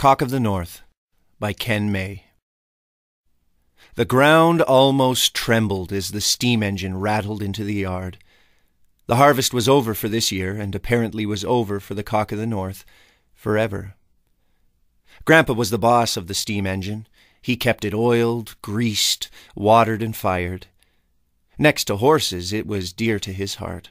Cock of the North by Ken May. The ground almost trembled as the steam engine rattled into the yard. The harvest was over for this year, and apparently was over for the Cock of the North forever. Grandpa was the boss of the steam engine. He kept it oiled, greased, watered, and fired. Next to horses, it was dear to his heart.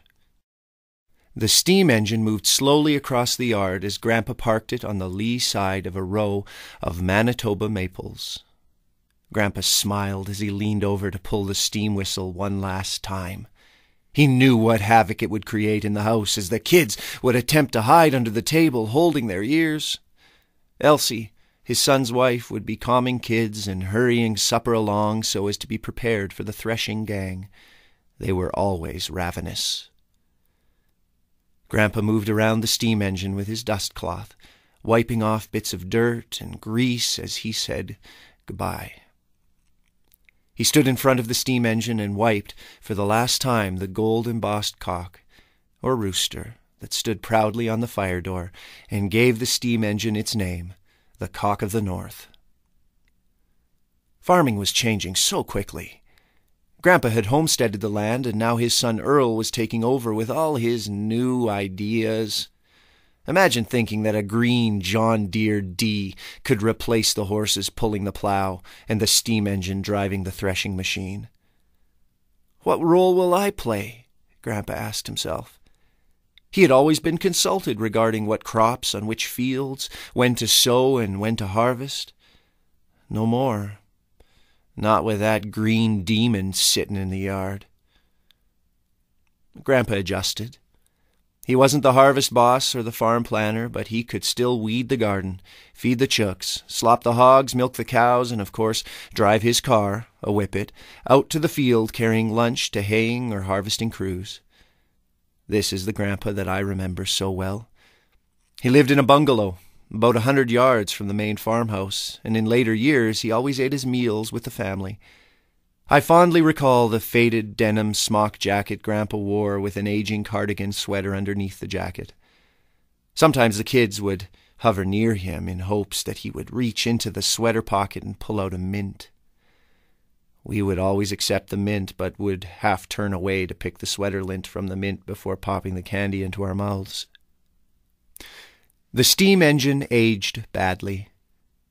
The steam engine moved slowly across the yard as Grandpa parked it on the lee side of a row of Manitoba maples. Grandpa smiled as he leaned over to pull the steam whistle one last time. He knew what havoc it would create in the house as the kids would attempt to hide under the table, holding their ears. Elsie, his son's wife, would be calming kids and hurrying supper along so as to be prepared for the threshing gang. They were always ravenous. Grandpa moved around the steam engine with his dust cloth, wiping off bits of dirt and grease as he said goodbye. He stood in front of the steam engine and wiped for the last time the gold embossed cock, or rooster, that stood proudly on the fire door and gave the steam engine its name, the Cock of the North. Farming was changing so quickly. Grandpa had homesteaded the land, and now his son Earl was taking over with all his new ideas. Imagine thinking that a green John Deere D could replace the horses pulling the plow and the steam engine driving the threshing machine. What role will I play? Grandpa asked himself. He had always been consulted regarding what crops on which fields, when to sow and when to harvest. No more. Not with that green demon sitting in the yard. Grandpa adjusted. He wasn't the harvest boss or the farm planner, but he could still weed the garden, feed the chooks, slop the hogs, milk the cows, and of course drive his car, a whippet, out to the field carrying lunch to haying or harvesting crews. This is the grandpa that I remember so well. He lived in a bungalow, about a hundred yards from the main farmhouse, and in later years he always ate his meals with the family. I fondly recall the faded denim smock jacket Grandpa wore with an aging cardigan sweater underneath the jacket. Sometimes the kids would hover near him in hopes that he would reach into the sweater pocket and pull out a mint. We would always accept the mint, but would half turn away to pick the sweater lint from the mint before popping the candy into our mouths. The steam engine aged badly.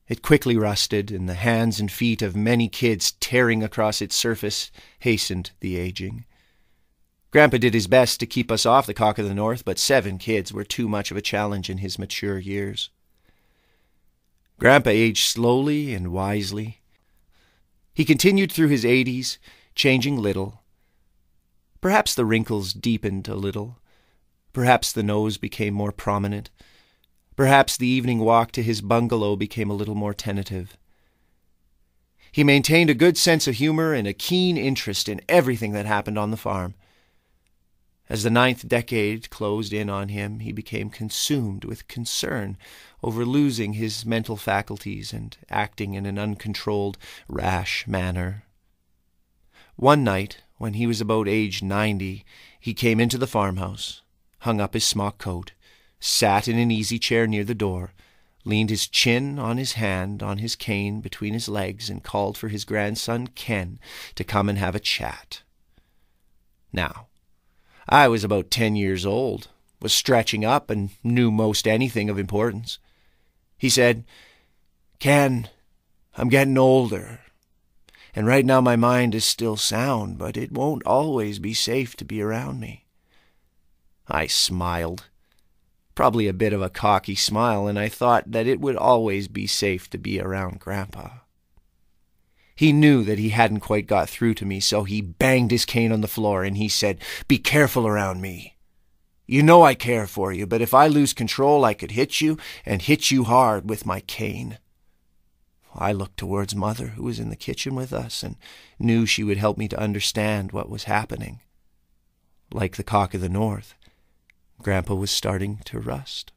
It quickly rusted, and the hands and feet of many kids tearing across its surface hastened the aging. Grandpa did his best to keep us off the Cock of the North, but seven kids were too much of a challenge in his mature years. Grandpa aged slowly and wisely. He continued through his eighties, changing little. Perhaps the wrinkles deepened a little. Perhaps the nose became more prominent. Perhaps the evening walk to his bungalow became a little more tentative. He maintained a good sense of humor and a keen interest in everything that happened on the farm. As the ninth decade closed in on him, he became consumed with concern over losing his mental faculties and acting in an uncontrolled, rash manner. One night, when he was about age ninety, he came into the farmhouse, hung up his smock coat, sat in an easy chair near the door, leaned his chin on his hand on his cane between his legs, and called for his grandson Ken to come and have a chat. Now, I was about ten years old, was stretching up, and knew most anything of importance. He said, Ken, I'm getting older, and right now my mind is still sound, but it won't always be safe to be around me. I smiled probably a bit of a cocky smile, and I thought that it would always be safe to be around Grandpa. He knew that he hadn't quite got through to me, so he banged his cane on the floor and he said, Be careful around me. You know I care for you, but if I lose control, I could hit you and hit you hard with my cane. I looked towards Mother, who was in the kitchen with us, and knew she would help me to understand what was happening. Like the cock of the north, Grandpa was starting to rust.